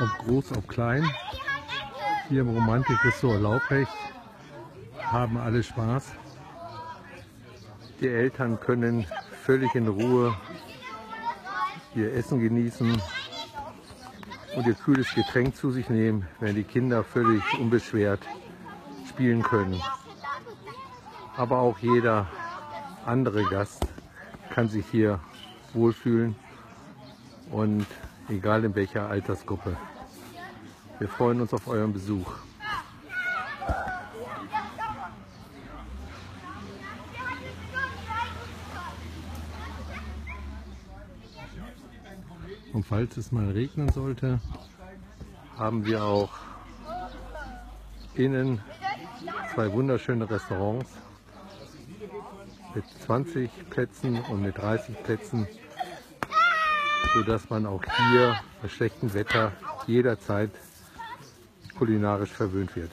ob groß, ob klein. Hier im Romantik-Ressort Laubrecht haben alle Spaß. Die Eltern können völlig in Ruhe ihr Essen genießen und ihr kühles Getränk zu sich nehmen, wenn die Kinder völlig unbeschwert spielen können. Aber auch jeder andere Gast kann sich hier wohlfühlen und egal in welcher Altersgruppe. Wir freuen uns auf euren Besuch. Und falls es mal regnen sollte, haben wir auch innen zwei wunderschöne Restaurants mit 20 Plätzen und mit 30 Plätzen, sodass man auch hier bei schlechtem Wetter jederzeit kulinarisch verwöhnt wird.